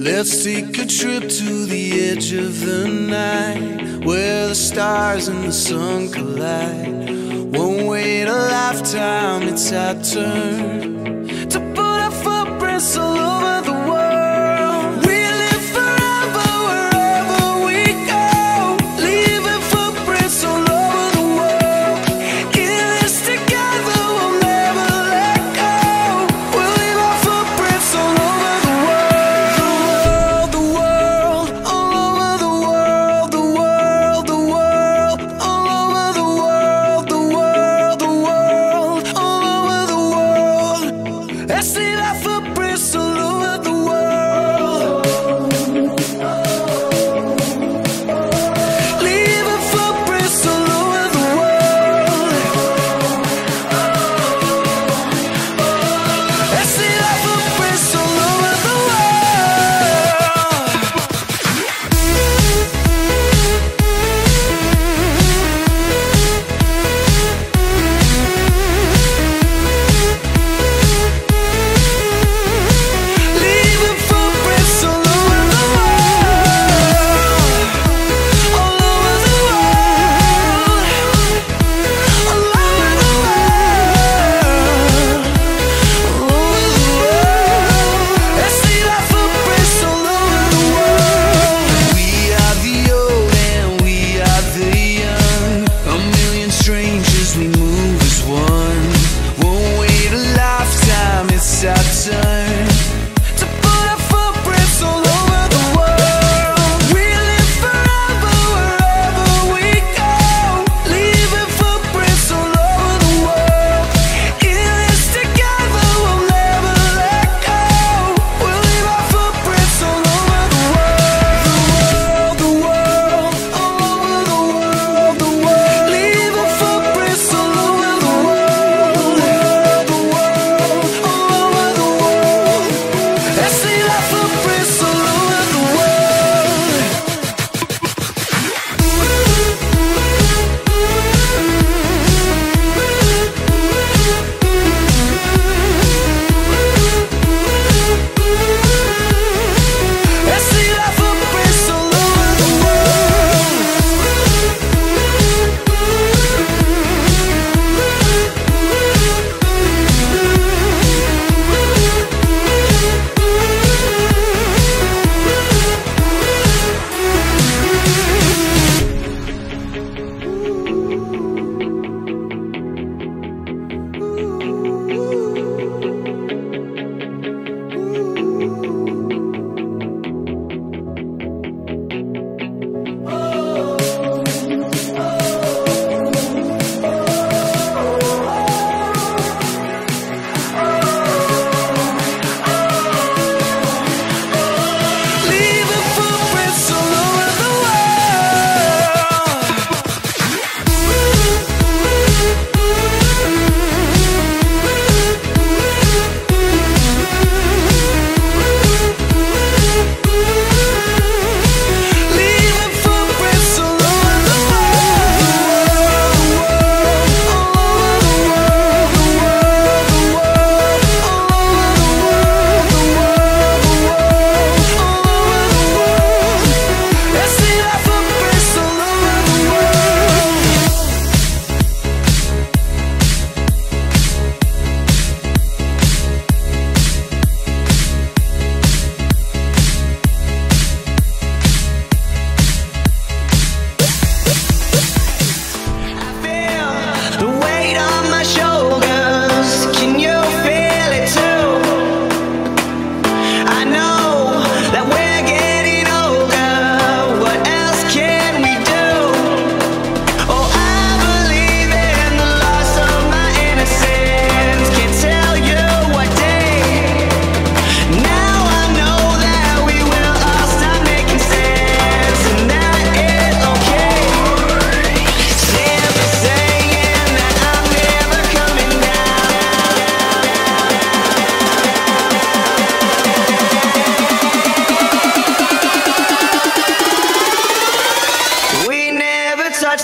Let's take a trip to the edge of the night where the stars and the sun collide. Won't wait a lifetime, it's our turn to put our footprints all over I've done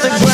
the ground.